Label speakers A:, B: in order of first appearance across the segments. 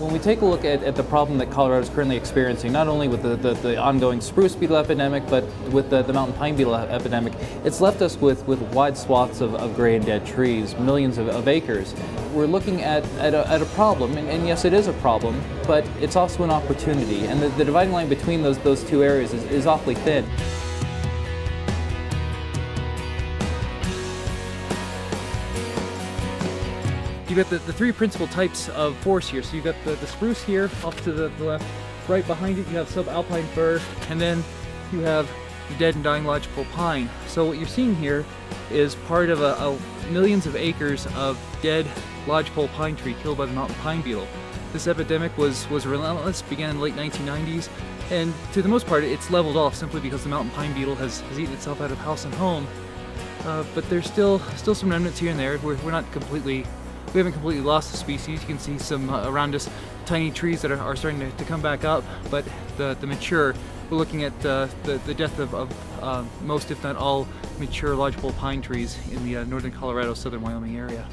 A: when we take a look at, at the problem that Colorado is currently experiencing, not only with the, the, the ongoing spruce beetle epidemic, but with the, the mountain pine beetle epidemic, it's left us with, with wide swaths of, of gray and dead trees, millions of, of acres. We're looking at, at, a, at a problem, and, and, yes, it is a problem, but it's also an opportunity, and the, dividing line between those, those two areas is, is awfully thin. You've got the, the three principal types of forest here. So you've got the, the spruce here off to the, the left. Right behind it you have subalpine fir, and then you have the dead and dying lodgepole pine. So what you're seeing here is part of a, a millions of acres of dead lodgepole pine tree killed by the mountain pine beetle. This epidemic was, was relentless, began in the late 1990s, and to the most part it's leveled off simply because the mountain pine beetle has, has eaten itself out of house and home. Uh, but there's still still some remnants here and there. We're, we're not completely we haven't completely lost the species. You can see some uh, around us tiny trees that are, are starting to, to, come back up, but the, the mature, we're looking at uh, the, the death of, of uh, most, if not all, mature lodgepole pine trees in the uh, northern Colorado, southern Wyoming area.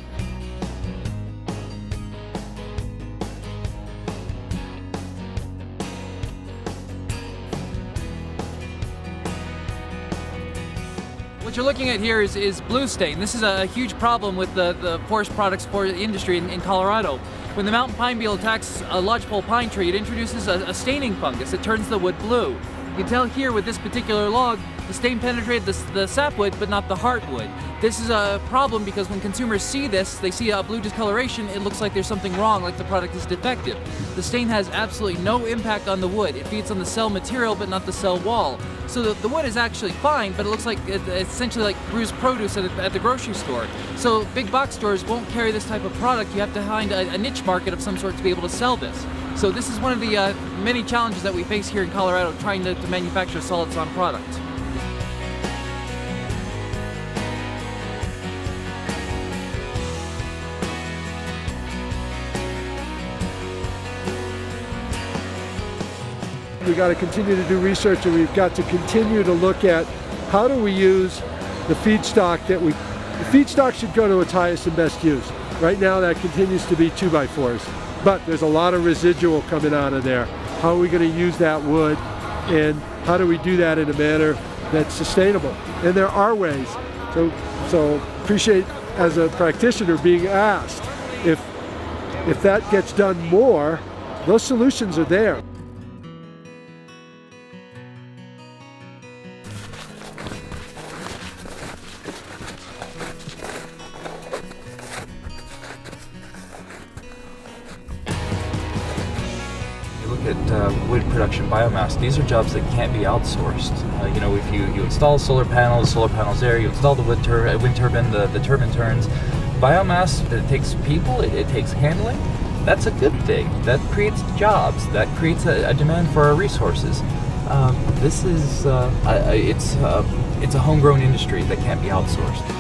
A: You're looking at here is, is blue stain. This is a huge problem with the, the forest products for industry in, in Colorado. When the mountain pine beetle attacks a lodgepole pine tree, it introduces a, a staining fungus. It turns the wood blue. You can tell here with this particular log, the stain penetrated the, the sapwood, but not the heartwood. This is a problem because when consumers see this, they see a blue discoloration, it looks like there's something wrong, like the product is defective. The stain has absolutely no impact on the wood. It feeds on the cell material, but not the cell wall. So the, the wood is actually fine, but it looks like it, it's essentially like bruised produce at, at, the grocery store. So big box stores won't carry this type of product. You have to find a, a niche market of some sort to be able to sell this. So this is one of the uh, many challenges that we face here in Colorado trying to, to manufacture solid sawn product.
B: We got to continue to do research and we've got to continue to look at how do we use the feedstock that we, the feedstock should go to its highest and best use. Right now that continues to be 2x4s. But there's a lot of residual coming out of there. How are we going to use that wood and how do we do that in a manner that's sustainable? And there are ways. So, so appreciate as a practitioner being asked if, if that gets done more, those solutions are there.
C: At uh, wood production biomass, these are jobs that can't be outsourced. Uh, you know, if you, you install solar panels, solar panels there, you install the wind, tur uh, wind turbine, the, the turbine turns. Biomass, it takes people, it, it takes handling. That's a good thing. That creates jobs. That creates a, a demand for our resources. Um, this is, uh, it's, uh, it's a homegrown industry that can't be outsourced.